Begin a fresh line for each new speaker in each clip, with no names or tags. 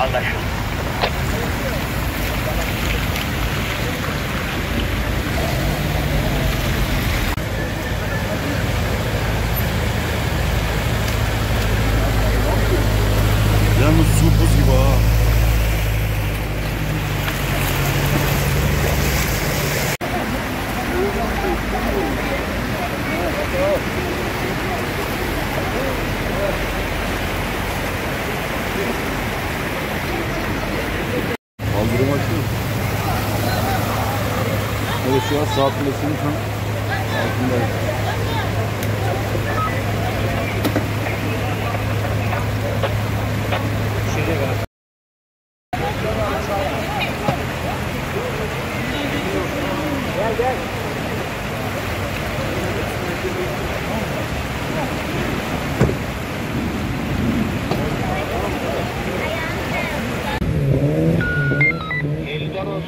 Anlaşıldı. Yalnız su buz. Sivas Saat Kulesi'nin tam altındayız.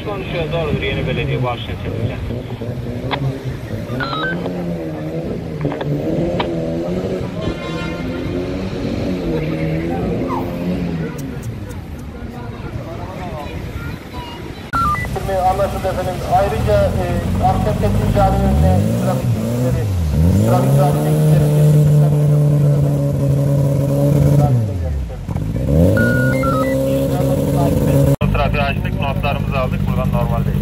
Şu doğrudur yeni belediye başlatılacak.
Anlaşıldı efendim. Ayrıca e, Cami önüne trafik trafik trafik
aldık. Buradan normaldeyiz. Elden